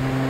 Bye.